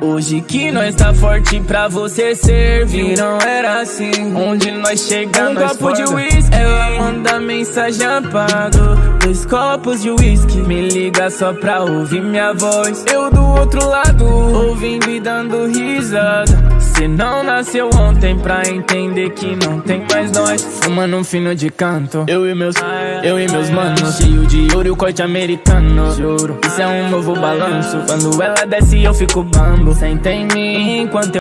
Hoje que nós tá forte pra você servir Não era assim. Onde nós chegamos Um copo de whisky Ela manda mensagem apago Dois copos de whisky Me liga só pra ouvir minha voz. Eu do outro lado Ouvindo e dando risada. Cê não nasceu ontem pra entender que não tem mais nós. Fumando um fino de canto. Eu e meus, eu e meus manos Cheio de ouro e o corte americano. Juro, isso é um novo balanço. Quando ela desce eu fico bambo. Senta em mim enquanto eu